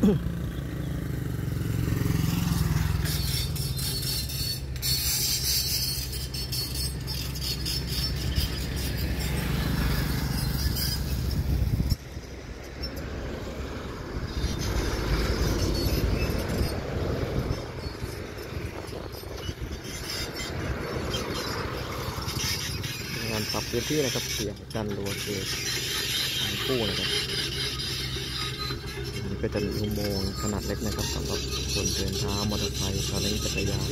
งานปรับพื้นที่นะครับเสียงกันรัวเกตทางคู่นะครับ ก็จะมีอุโมงค์ขนาดเล็กนะครับสำหรับคนเดินเท้ามอเตอร์ไซค์ซาเล้งจักรยาน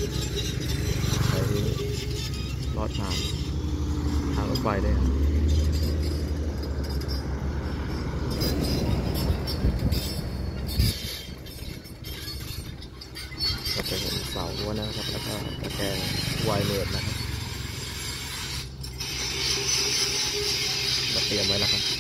ใช้ลอดทางทางรถไฟได้ครับก็จะเห็นเสารั้วนะครับ แล้วก็ตะแกรงไวเลสนะครับเราเตรียมไว้แล้วครับ